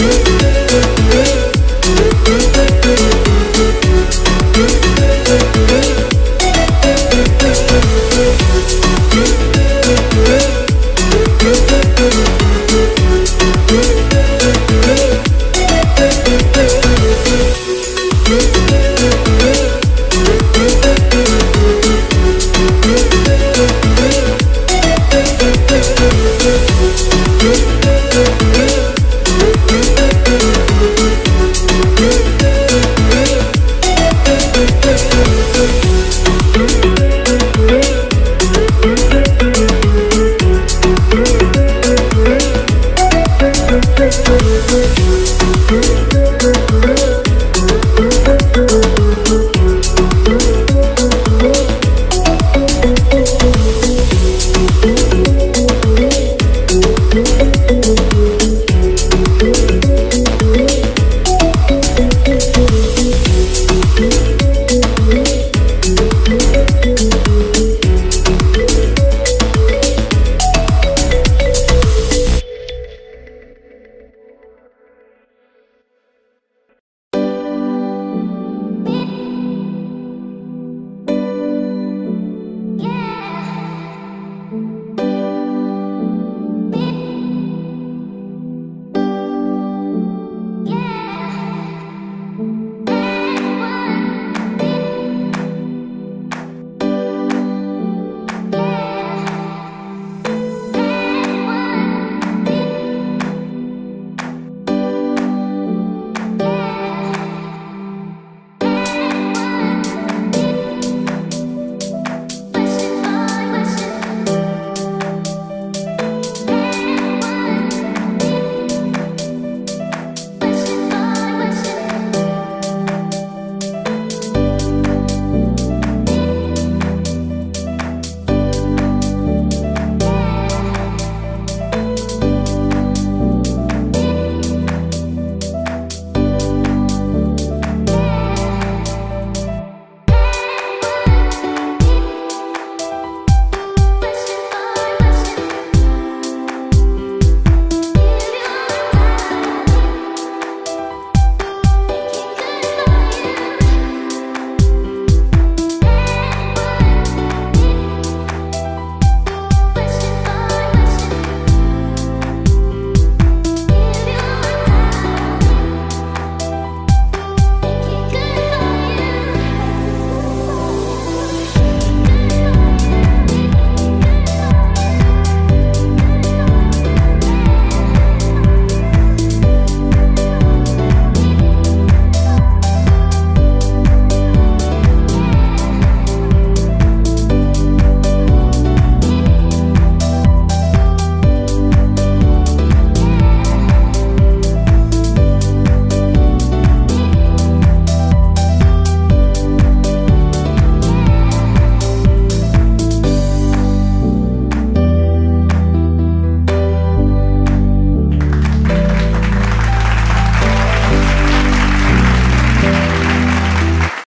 Thank work.